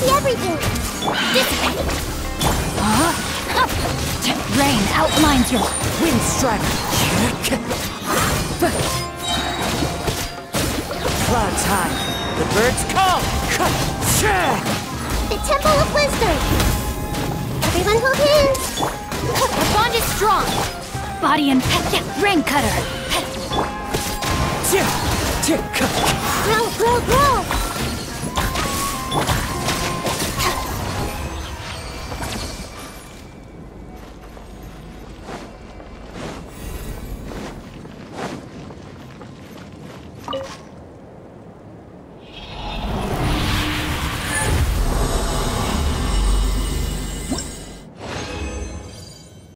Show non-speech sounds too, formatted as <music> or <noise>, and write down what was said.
see everything. This way. Huh? <laughs> rain outlines your windstrider. Clouds high. The birds call. The Temple of Wisdom. Everyone hold hands. the bond is strong. Body and yeah, rain cutter. Grow, grow, grow.